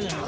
going on?